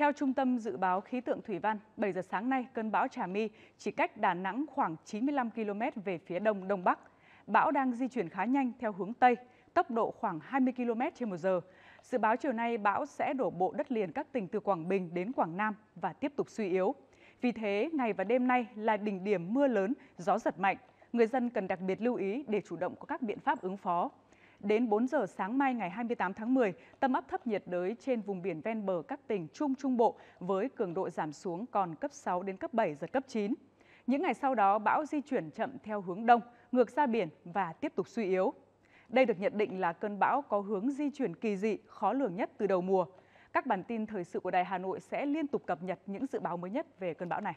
Theo Trung tâm Dự báo Khí tượng Thủy văn, 7 giờ sáng nay, cơn bão Trà My chỉ cách Đà Nẵng khoảng 95 km về phía đông đông bắc. Bão đang di chuyển khá nhanh theo hướng Tây, tốc độ khoảng 20 km trên một giờ. Dự báo chiều nay bão sẽ đổ bộ đất liền các tỉnh từ Quảng Bình đến Quảng Nam và tiếp tục suy yếu. Vì thế, ngày và đêm nay là đỉnh điểm mưa lớn, gió giật mạnh. Người dân cần đặc biệt lưu ý để chủ động có các biện pháp ứng phó. Đến 4 giờ sáng mai ngày 28 tháng 10, tâm áp thấp nhiệt đới trên vùng biển ven bờ các tỉnh Trung Trung Bộ với cường độ giảm xuống còn cấp 6 đến cấp 7, giật cấp 9. Những ngày sau đó, bão di chuyển chậm theo hướng đông, ngược ra biển và tiếp tục suy yếu. Đây được nhận định là cơn bão có hướng di chuyển kỳ dị, khó lường nhất từ đầu mùa. Các bản tin thời sự của Đài Hà Nội sẽ liên tục cập nhật những dự báo mới nhất về cơn bão này.